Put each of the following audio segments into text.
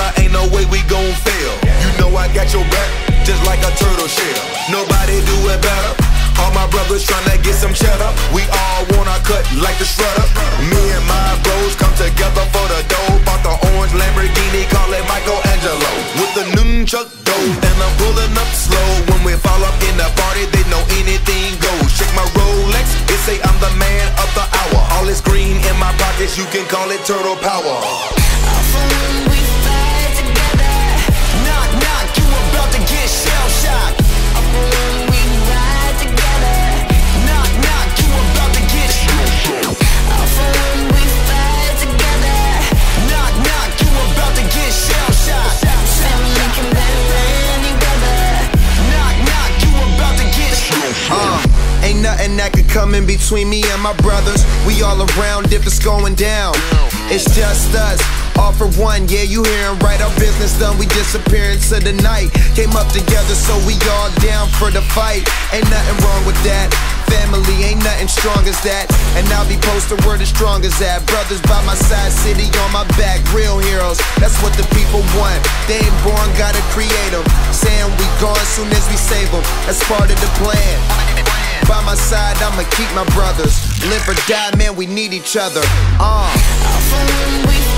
Together ain't no way we gon' fail. You know I got your back, just like a turtle shell. Nobody do it better. All my brothers tryna get some cheddar. We all wanna cut like the shredder. Me and my bros come together for the dough. Bought the orange Lamborghini, call it Michelangelo. With the noon nunchuck dough, and I'm pulling up slow. When we fall up in the party, they know anything goes. Check my Rolex, it say I'm the man of the hour. All this green in my pockets, you can call it turtle power. Nothing that could come in between me and my brothers. We all around if it's going down. It's just us. All for one, yeah, you hearin' right. Our business done, we disappear into the night. Came up together, so we all down for the fight. Ain't nothing wrong with that. Family ain't nothing strong as that. And I'll be posted where the strong as that. Brothers by my side, city on my back, real heroes. That's what the people want. They ain't born, gotta create them. Saying we gone soon as we save them. That's part of the plan. I'ma keep my brothers. Live or die, man, we need each other. Uh.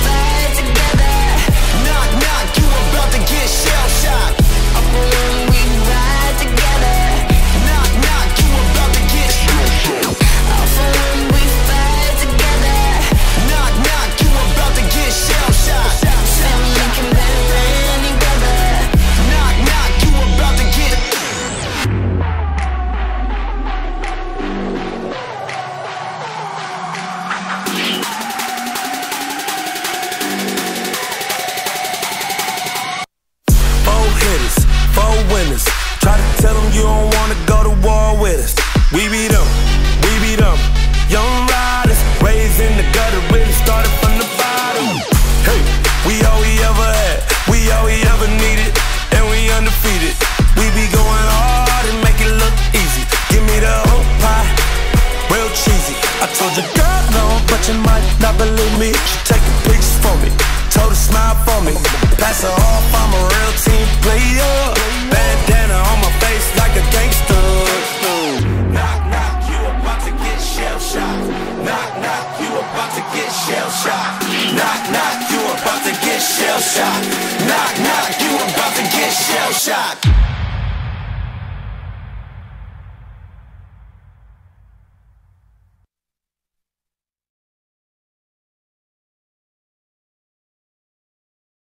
Pass off, I'm a real team player. Bandana on my face like a gangster. Knock, knock, you about to get shell shocked. Knock, knock, you about to get shell shocked. Knock, knock, you about to get shell shocked. Knock, knock, you about to get shell shocked.